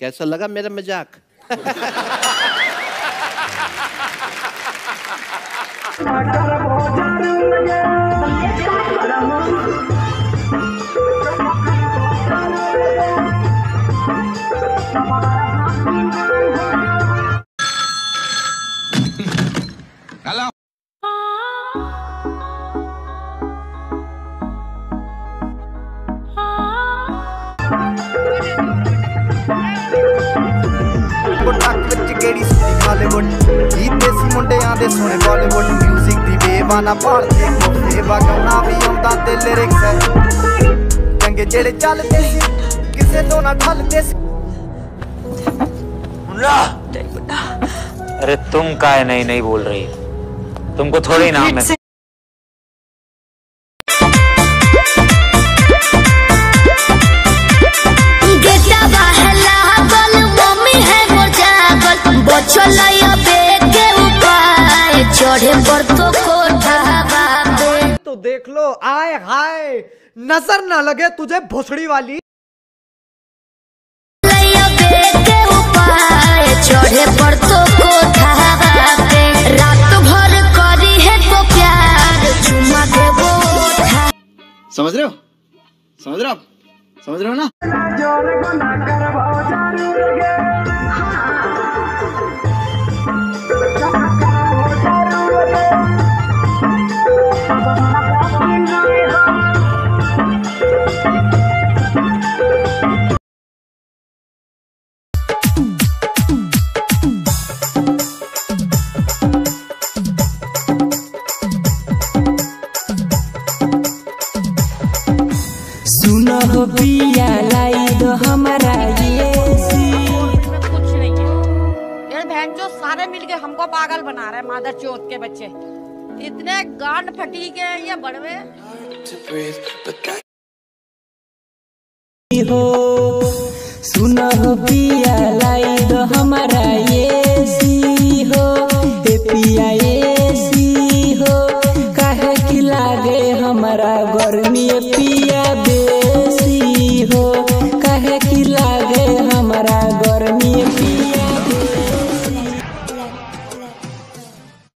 कैसा लगा मेरा मज़ाक ਟੱਕ ਵਿੱਚ ਕਿਹੜੀ ਸੁਣੀ ਹਾਲੀਵੁੱਡ ਗੀਤ ਦੇਸੀ ਮੁੰਡਿਆਂ ਦੇ ਸੋਹਣੇ ਬਾਲੀਵੁੱਡ 뮤직 ਦੀ ਬੇਵਾਨਾ ਭਾਲਦੇ ਕੋਫੇ ਵਗਾਉਣਾ ਵੀ ਆਉਂਦਾ ਤੇ ਲਿਰਿਕਸ ਹੈ ਚੰਗੇ ਜਿਹੜੇ ਚੱਲਦੇ ਸੀ से तो ना ढल दे मुन्ना! अरे तुम काहे नहीं नहीं बोल रही तुमको थोड़ी नाम है। तो देख लो आए हाय नज़र ना लगे तुझे भोसड़ी वाली। समझ रहे हो? समझ रहे हो समझ रहे हो ना? Thank you. पिया लाई दो हमारा ये। कुछ नहीं है ये बहन जो सारे मिलके हमको पागल बना रहे मादर चौथ के बच्चे। इतने गांड फटी के ये बड़वे। हो सुना हो पिया लाई दो हमारा ये। सी हो ए पिया ये। सी हो कहे कि लागे हमारा गर्मी पिया।